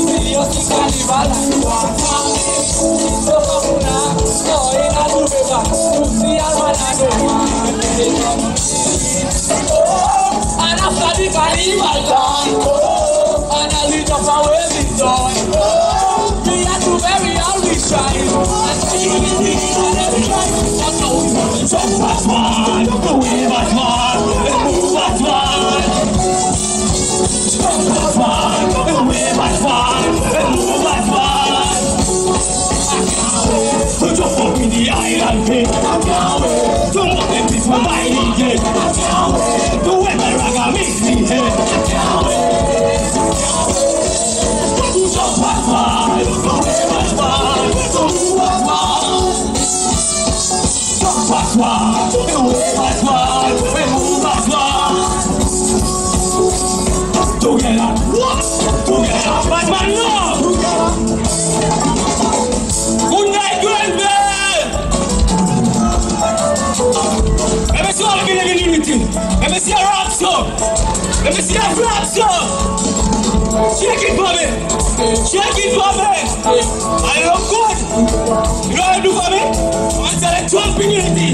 Sería sin não la cuarta. Anafadi kari ìbàdàn. Ọ̀nà ìjọba wo èmi tán. Bí a tún bẹ̀rẹ̀ yà rí ṣàyẹ̀wò. Àti ìrìn ìrìn ìrìn ọ̀nà ìjọba. Ọ̀nà ìjọba. action. Let me see that full action. Shake it for me. Shake it for me. I love God. You know what I do for me? I'm telling you, community.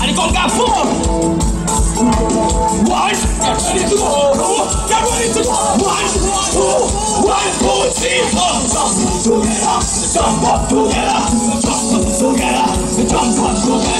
And you come back for one, two, everybody to one, two, one, two, three, four. Jump together, jump up together, jump up together, jump up together.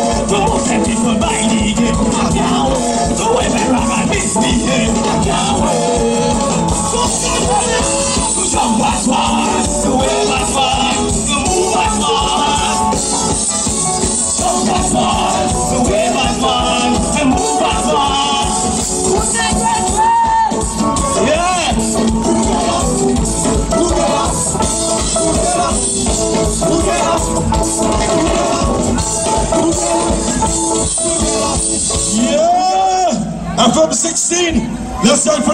So I'm me for my league. I'm from 16. Let's start for